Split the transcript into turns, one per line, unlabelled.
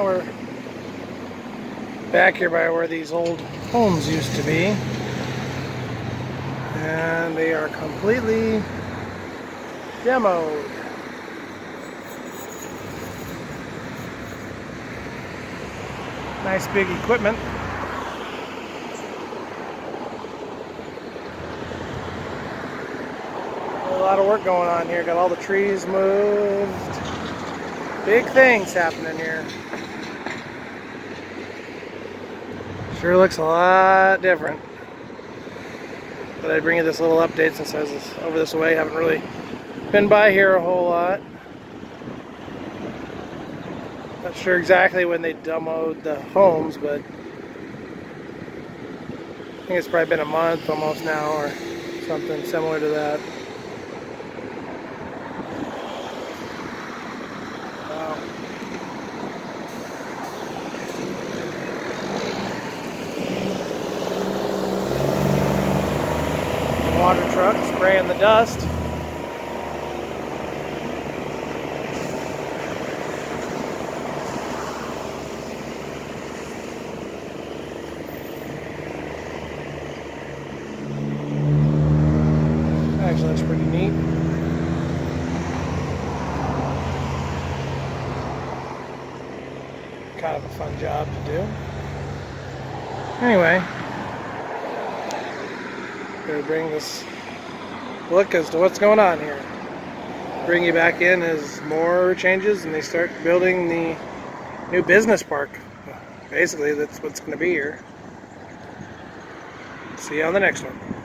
We're back here by where these old homes used to be. And they are completely demoed. Nice big equipment. A lot of work going on here. Got all the trees moved. Big things happening here. Sure looks a lot different. But I bring you this little update since I was over this way. Haven't really been by here a whole lot. Not sure exactly when they demoed the homes, but I think it's probably been a month almost now or something similar to that. Water truck spraying the dust. Actually, that's pretty neat. Kind of a fun job to do. Anyway, gonna bring this look as to what's going on here. Bring you back in as more changes and they start building the new business park. Basically, that's what's going to be here. See you on the next one.